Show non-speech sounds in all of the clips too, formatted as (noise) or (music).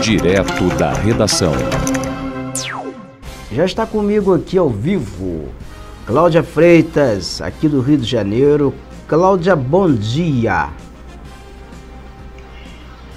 Direto da redação. Já está comigo aqui ao vivo Cláudia Freitas, aqui do Rio de Janeiro. Cláudia, bom dia.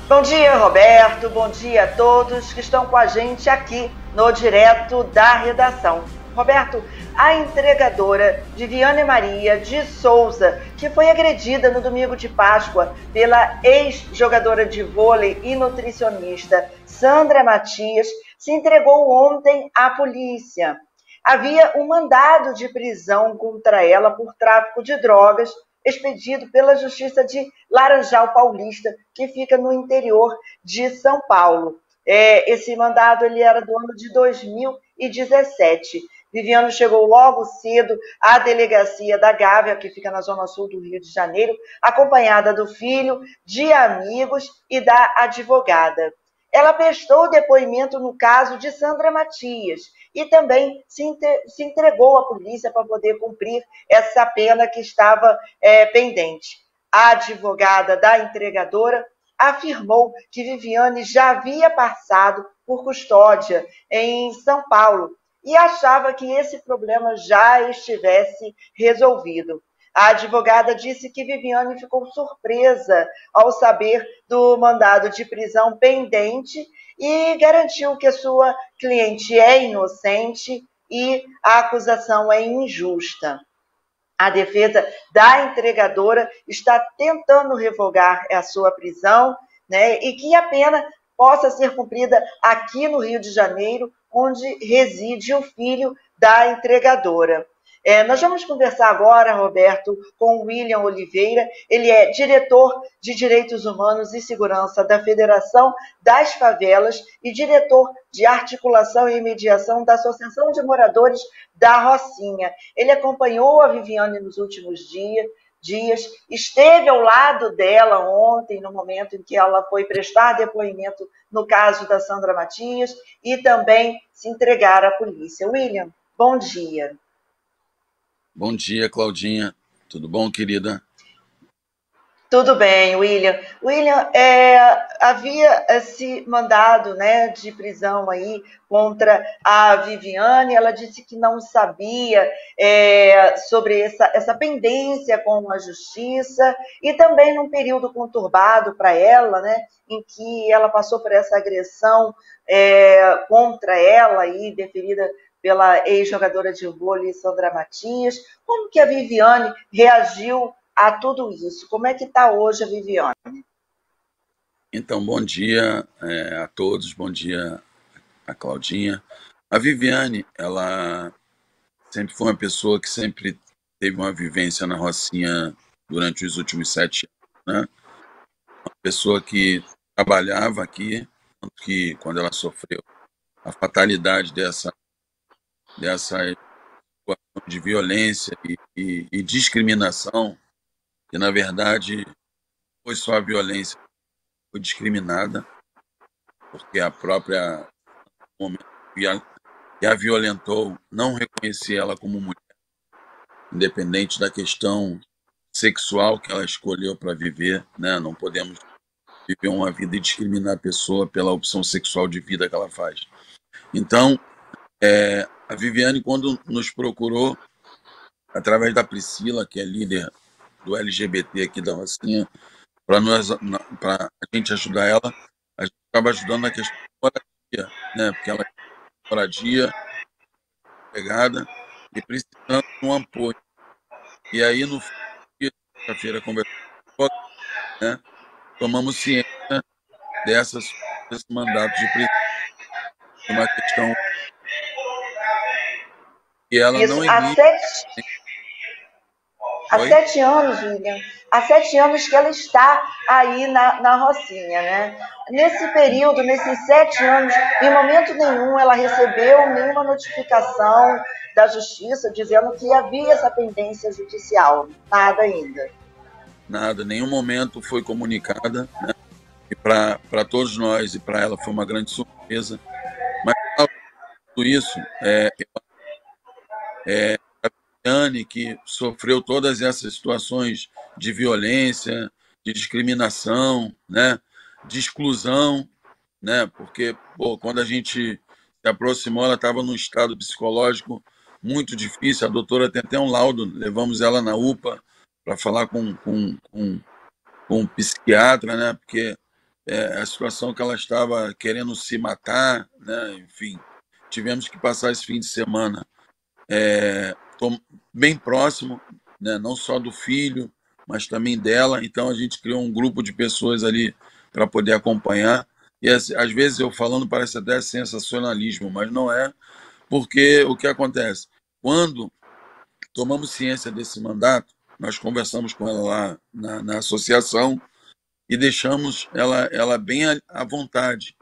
Bom dia, Roberto. Bom dia a todos que estão com a gente aqui no Direto da Redação. Roberto, a entregadora Viviane Maria de Souza, que foi agredida no domingo de Páscoa pela ex-jogadora de vôlei e nutricionista Sandra Matias, se entregou ontem à polícia. Havia um mandado de prisão contra ela por tráfico de drogas expedido pela Justiça de Laranjal Paulista, que fica no interior de São Paulo. É, esse mandado ele era do ano de 2017. Viviano chegou logo cedo à delegacia da Gávea, que fica na zona sul do Rio de Janeiro, acompanhada do filho, de amigos e da advogada. Ela prestou depoimento no caso de Sandra Matias e também se, se entregou à polícia para poder cumprir essa pena que estava é, pendente. A advogada da entregadora afirmou que Viviane já havia passado por custódia em São Paulo e achava que esse problema já estivesse resolvido. A advogada disse que Viviane ficou surpresa ao saber do mandado de prisão pendente e garantiu que a sua cliente é inocente e a acusação é injusta. A defesa da entregadora está tentando revogar a sua prisão né, e que a pena possa ser cumprida aqui no Rio de Janeiro, onde reside o filho da entregadora. É, nós vamos conversar agora, Roberto, com William Oliveira. Ele é diretor de Direitos Humanos e Segurança da Federação das Favelas e diretor de Articulação e Mediação da Associação de Moradores da Rocinha. Ele acompanhou a Viviane nos últimos dias, dias, esteve ao lado dela ontem, no momento em que ela foi prestar depoimento no caso da Sandra Matias, e também se entregar à polícia. William, bom dia. Bom dia, Claudinha. Tudo bom, querida? Tudo bem, William. William, é, havia esse mandado né, de prisão aí contra a Viviane. Ela disse que não sabia é, sobre essa, essa pendência com a justiça e também num período conturbado para ela, né, em que ela passou por essa agressão é, contra ela e deferida pela ex-jogadora de vôlei Sandra Matias. Como que a Viviane reagiu a tudo isso? Como é que está hoje a Viviane? Então, bom dia é, a todos, bom dia a Claudinha. A Viviane, ela sempre foi uma pessoa que sempre teve uma vivência na Rocinha durante os últimos sete anos, né? Uma pessoa que trabalhava aqui, que quando ela sofreu a fatalidade dessa dessa de violência e, e, e, discriminação, que na verdade foi só a violência, foi discriminada, porque a própria que a, que a violentou não reconhecia ela como mulher, independente da questão sexual que ela escolheu para viver, né? Não podemos viver uma vida e discriminar a pessoa pela opção sexual de vida que ela faz. Então, é, a Viviane, quando nos procurou, através da Priscila, que é líder do LGBT aqui da Rocinha, para a gente ajudar ela, a gente estava ajudando na questão da moradia, né? porque ela é moradia, pegada, e precisando de um apoio. E aí, no fim feira conversando, né? tomamos ciência dessas, desse mandato de prisão, uma questão e ela Isso, não sete, há sete anos, William, há sete anos que ela está aí na, na Rocinha, né? Nesse período, nesses sete anos, em momento nenhum ela recebeu nenhuma notificação da justiça dizendo que havia essa pendência judicial. Nada ainda. Nada, nenhum momento foi comunicada, né? E para todos nós e para ela foi uma grande surpresa. Mas tudo isso, é, é, que sofreu todas essas situações de violência, de discriminação, né, de exclusão, né? Porque, pô, quando a gente se aproximou, ela estava num estado psicológico muito difícil. A doutora tem até um laudo, levamos ela na UPA para falar com, com, com, com um psiquiatra, né? Porque é, a situação que ela estava querendo se matar, né? Enfim, tivemos que passar esse fim de semana é, bem próximo, né? Não só do filho, mas também dela. Então a gente criou um grupo de pessoas ali para poder acompanhar. E às, vezes eu falando parece até sensacionalismo, mas não é, porque o que acontece? Quando tomamos ciência desse mandato, nós conversamos com ela lá na, na associação e deixamos ela, ela bem à vontade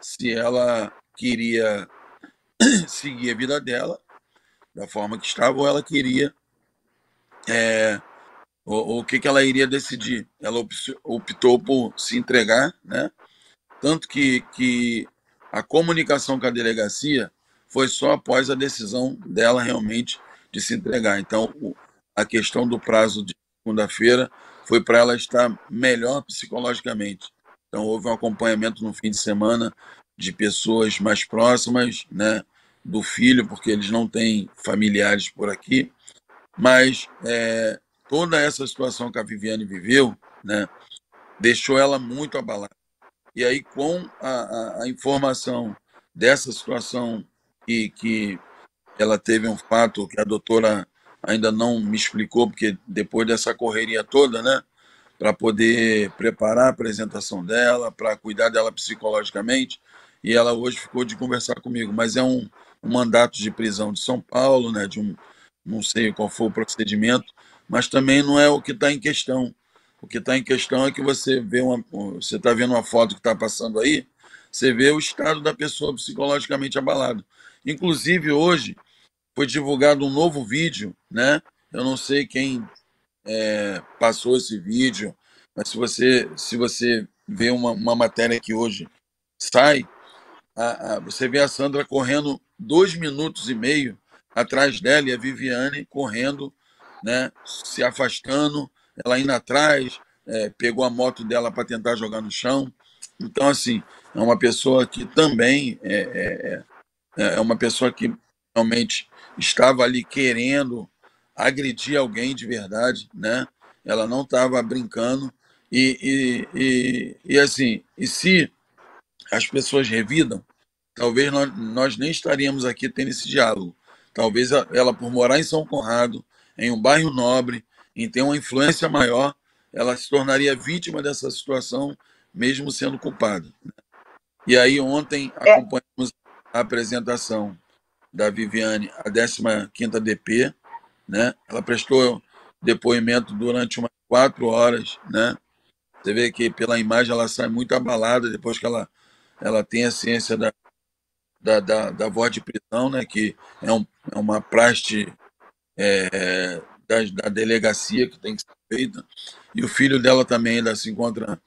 se ela queria (clears throat) seguir a vida dela da forma que estava ou ela queria é, o, que, que ela iria decidir. Ela optou por se entregar, né? Tanto que, que a comunicação com a delegacia foi só após a decisão dela realmente de se entregar. Então, a questão do prazo de segunda-feira foi para ela estar melhor psicologicamente. Então, houve um acompanhamento no fim de semana de pessoas mais próximas, né, do filho, porque eles não têm familiares por aqui. Mas é, toda essa situação que a Viviane viveu, né, deixou ela muito abalada. E aí, com a, a, a informação dessa situação que, que ela teve um fato que a doutora ainda não me explicou, porque depois dessa correria toda, né, para poder preparar a apresentação dela, para cuidar dela psicologicamente, e ela hoje ficou de conversar comigo, mas é um, um mandato de prisão de São Paulo, né, de um, não sei qual foi o procedimento, mas também não é o que está em questão. O que está em questão é que você vê uma, você está vendo uma foto que está passando aí, você vê o estado da pessoa psicologicamente abalado. Inclusive hoje foi divulgado um novo vídeo, né? Eu não sei quem é, passou esse vídeo, mas se você se você vê uma, uma matéria que hoje sai, a, a, você vê a Sandra correndo dois minutos e meio atrás dela e a Viviane correndo né, se afastando, ela indo atrás, é, pegou a moto dela para tentar jogar no chão. Então, assim, é uma pessoa que também é, é, é, é uma pessoa que realmente estava ali querendo agredir alguém de verdade, né? Ela não estava brincando. E, e, e, e, assim, e se as pessoas revidam, talvez nós, nós nem estaríamos aqui tendo esse diálogo. Talvez ela, por morar em São Conrado, em um bairro nobre, em ter uma influência maior, ela se tornaria vítima dessa situação, mesmo sendo culpada. E aí, ontem, é. acompanhamos a apresentação da Viviane, a 15ª DP, né? Ela prestou depoimento durante umas quatro horas, né? Você vê que pela imagem ela sai muito abalada depois que ela, ela tem a ciência da, da, da, da voz de prisão, né? Que é, um, é uma praste é, da, da, delegacia que tem que ser feita. E o filho dela também ainda se encontra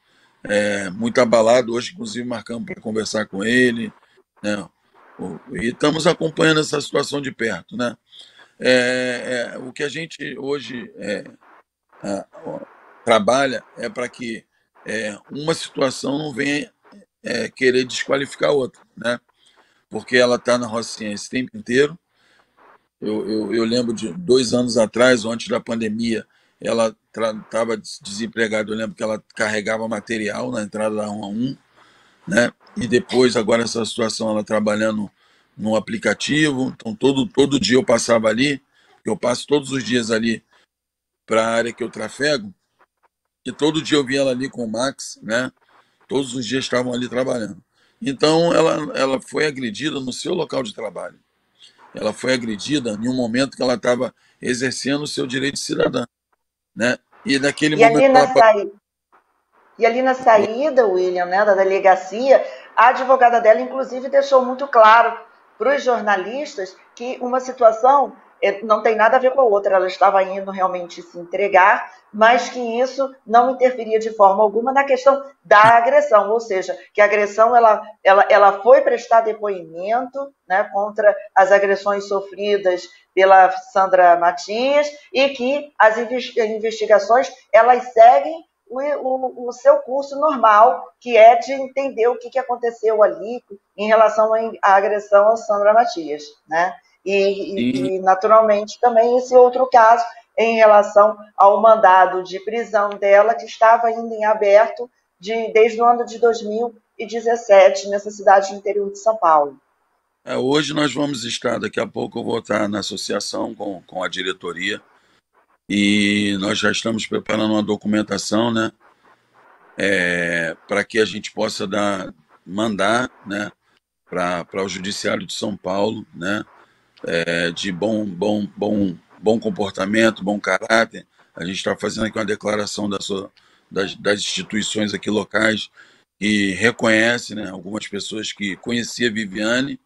é, muito abalado. Hoje, inclusive, marcamos para conversar com ele. Né? E estamos acompanhando essa situação de perto. Né? É, é o que a gente hoje é, trabalha é para que é, uma situação não venha é, querer desqualificar outra. Né? Porque ela está na Rocinha esse tempo inteiro eu, eu, eu, lembro de dois anos atrás, antes da pandemia, ela estava desempregada. Eu lembro que ela carregava material na entrada da 1 a 1, né? E depois, agora, essa situação, ela trabalhando no aplicativo. Então, todo, todo dia eu passava ali, eu passo todos os dias ali para a área que eu trafego, e todo dia eu via ela ali com o Max, né? Todos os dias estavam ali trabalhando. Então, ela, ela foi agredida no seu local de trabalho ela foi agredida em um momento que ela estava exercendo o seu direito de cidadã, né? E naquele e momento ali na ela... saída, e ali na saída, William, né, da delegacia, a advogada dela inclusive deixou muito claro para os jornalistas que uma situação não tem nada a ver com a outra, ela estava indo realmente se entregar, mas que isso não interferia de forma alguma na questão da agressão, ou seja, que a agressão ela, ela, ela foi prestar depoimento né, contra as agressões sofridas pela Sandra Matias e que as investigações elas seguem o, o, o, seu curso normal, que é de entender o que, que aconteceu ali em relação à agressão a Sandra Matias, né? E, e, e, naturalmente, também esse outro caso em relação ao mandado de prisão dela, que estava ainda em aberto de, desde o ano de 2017, nessa cidade do interior de São Paulo. É, hoje nós vamos estar, daqui a pouco eu vou estar na associação com, com a diretoria, e nós já estamos preparando uma documentação, né, é, para que a gente possa dar, mandar, né, para o Judiciário de São Paulo, né, é, de bom, bom, bom, bom comportamento, bom caráter. A gente está fazendo aqui uma declaração da sua, das, das, instituições aqui locais que reconhece, né, algumas pessoas que conheciam a Viviane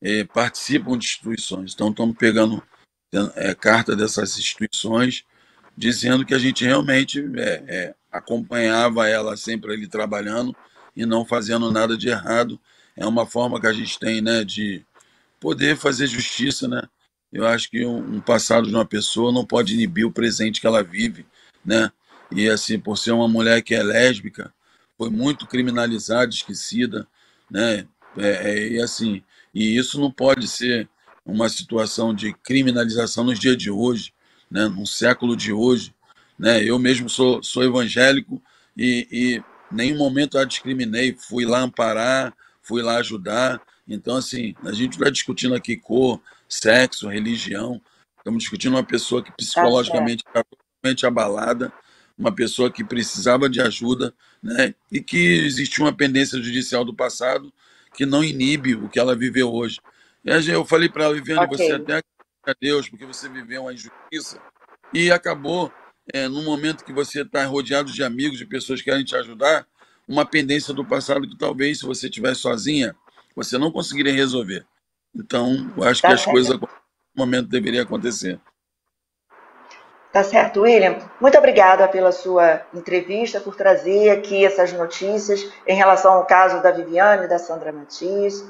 é, participam de instituições. Então, estamos pegando é, carta dessas instituições dizendo que a gente realmente é, é, acompanhava ela sempre ali trabalhando e não fazendo nada de errado. É uma forma que a gente tem né, de poder fazer justiça. Né? Eu acho que um, passado de uma pessoa não pode inibir o presente que ela vive. Né? E assim, por ser uma mulher que é lésbica, foi muito criminalizada, esquecida. Né? É, é, e assim, e isso não pode ser uma situação de criminalização nos dias de hoje, né, no século de hoje. Né? Eu mesmo sou, sou evangélico e, e nenhum momento a discriminei, fui lá amparar, fui lá ajudar. Então, assim, a gente está discutindo aqui cor, sexo, religião, estamos discutindo uma pessoa que psicologicamente está totalmente abalada, uma pessoa que precisava de ajuda, né? E que existiu uma pendência judicial do passado que não inibe o que ela viveu hoje. Eu falei para ela, Viviane, okay. você até a Deus, porque você viveu uma injustiça e acabou, é, no momento que você está rodeado de amigos, de pessoas que querem te ajudar, uma pendência do passado que talvez, se você estiver sozinha, você não conseguiria resolver. Então, eu acho tá que as coisas no momento deveriam acontecer. Tá certo, William. Muito obrigada pela sua entrevista, por trazer aqui essas notícias em relação ao caso da Viviane e da Sandra Matias.